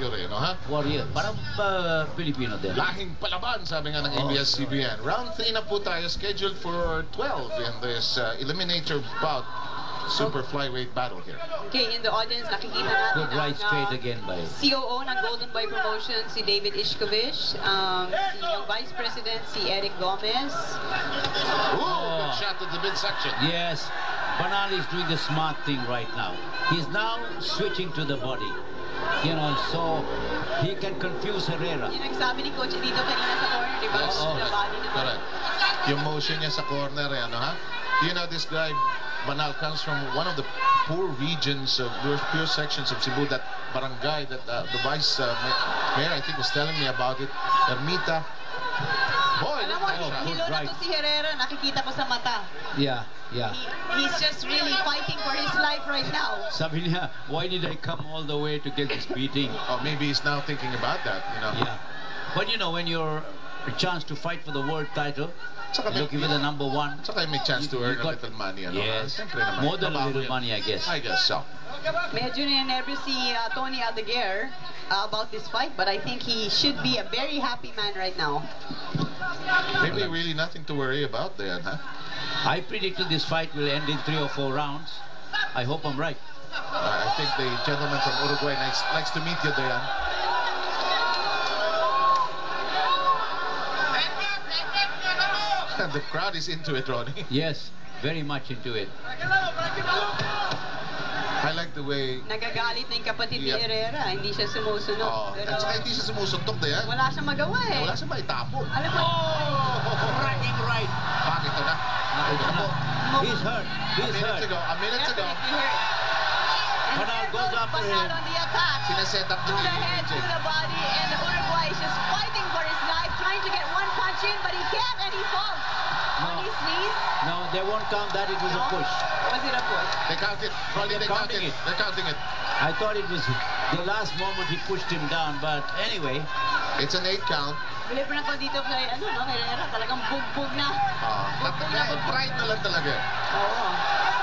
Warrior eh, no ha? Warrior. Parang uh, Filipino din. Lahing palaban, sabi nga ng Oo. ABS-CBN. Round 3 na po tayo, scheduled for 12 in this uh, eliminator bout, super flyweight battle here. Okay, in the audience, nakikita natin Good right ang, straight uh, again by... COO ng Golden Boy Promotion, si David Ishkovich, um, si yung Vice President, si Eric Gomez. Ooh, good Oh. shot to the midsection. Yes, Banal is doing the smart thing right now. He's now switching to the body. You know, so he can confuse Herrera. Yung nagsabi ni Coach dito kanina sa corner, di ba? Yes, The yes. body naman. Correct. Yung motion niya sa corner, eh, ano ha? You know, this guy, Banal, comes from one of the poor regions of pure sections of Cebu, that barangay that uh, the vice uh, ma- mayor, I think, was telling me about it. Ermita. Boy, Alam mo, shot. hilo na right. to si Herrera, nakikita ko sa mata. Yeah, yeah. He, he's just really fighting for his life right now. Sabi niya, why did I come all the way to get this beating? Oh, maybe he's now thinking about that, you know. Yeah. But you know, when you're a chance to fight for the world title, Saka may, looking for the number one, saka may chance to You- you earn a got- little money, ano? Yes. Siyempre naman. More than a little money, I guess. I guess so. Medyo ninenervous si uh, Tony Aldeguer uh, about this fight, but I think he should be a very happy man right now. Maybe really nothing to worry about there, huh? I predicted this fight will end in three or four rounds. I hope I'm right. Uh, I think the gentleman from Uruguay likes, likes to meet you, Dyan. And the crowd is into it, Ronnie. Yes, very much into it. I like the way... Nagagalit na yung kapatid ni Herrera, hindi siya sumusunod. Oh, Pero at saka hindi siya sumusuntok, Dyan. wala siyang magawa eh. Wala siya maitapon. Alam mo, Striking right. Bakit ito na? Ito na. mo- He's hurt. A He's minute hurt. ago, a minute ago, hurt. And goes goes after Banal him. on the attack. sineset up To the head, to the body, and Uruguay is just fighting for his life, trying to get one punch in, but he can't, and he falls on No. his knees. No, they won't count that. It was a push. Was it a push? They count it. Ronnie, They're they count counting it. it. They're counting it. I thought it was the last moment he pushed him down, but anyway, It's an eight count. Bilib na ko dito kay, ano, no, Herrera, talagang bugbog na. Uh, Bugbog na, bugbog. pride na lang talaga. Oo.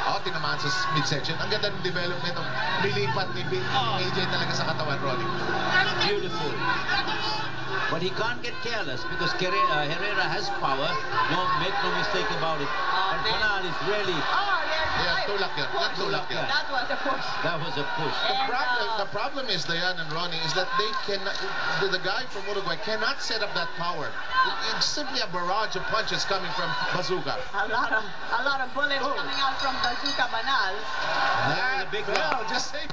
Oh, tinamaan sa midsection. Ang ganda ng development ng lilipat ni B- Oh. Ah. AJ talaga sa katawan, Ronnie. beautiful. But he can't get careless because uh, Herrera, uh, has power. No, make no mistake about it. And ah, man. Banal is really, there's Yeah, right. tulak yan. Push. Yan. That was a push. that was a push. The And, problem, uh, the problem is, Dyan and Ronnie, is that they cannot, the, the guy from Uruguay cannot set up that power. It- it's simply a barrage of punches coming from Bazooka. A lot of, a lot of bullets Oh. coming out from Bazooka Banal. That was a big well, round. just say